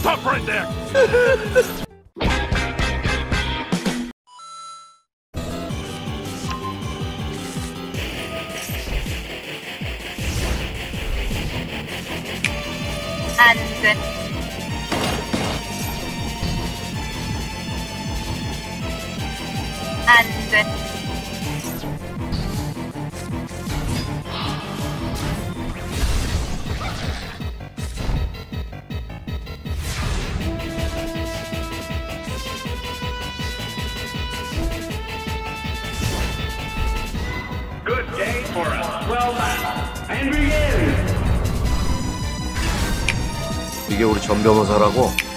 Stop right there! and then and then 이게 우리 전 변호사라고?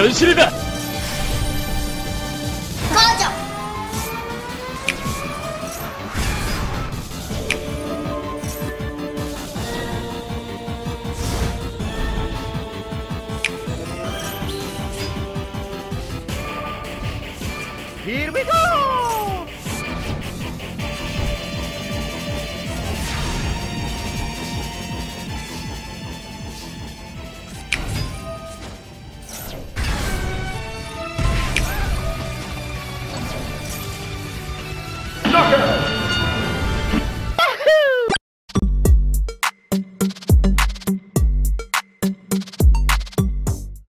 현실이다. 꺼져. Here we go!